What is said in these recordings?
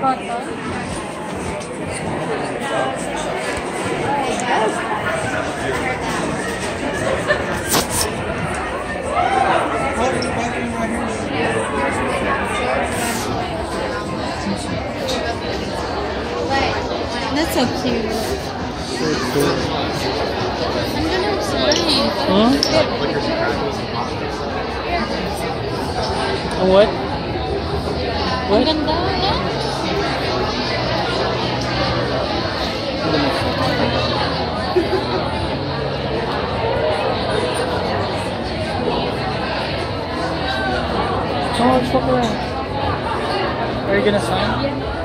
Cotton. That's so cute. I'm gonna sign. Huh? Oh, what? Ang What? Oh, it's popular. Are you gonna sign?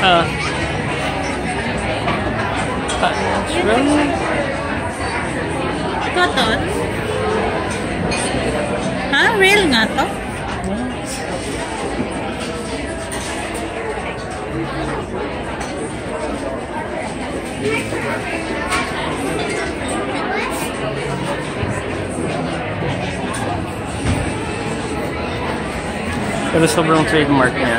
Ah. Natural? Cotton? Ha? Real nga to? Pero sobrang trademark niya.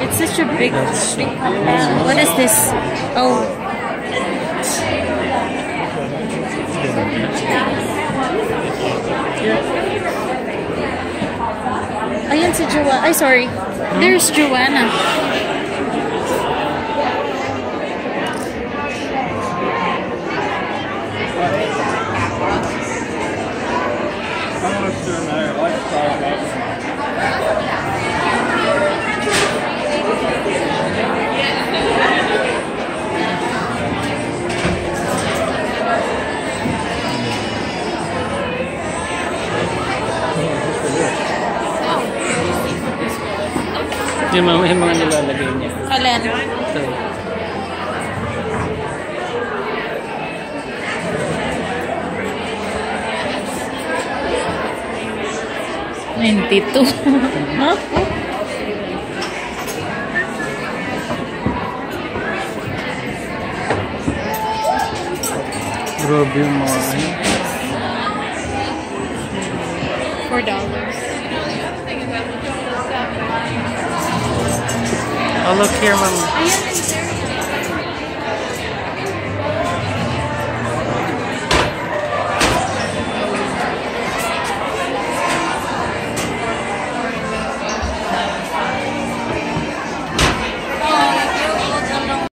It's such a big, big What is this? Oh. Ayan si Joanna. Ay, sorry. There's Joanna. Yung mga, yung mga nilalagay niya. Alin? So, 92. huh? grabe yung mga ano. Four dollars. Oh, look here, ma'am. Ayan,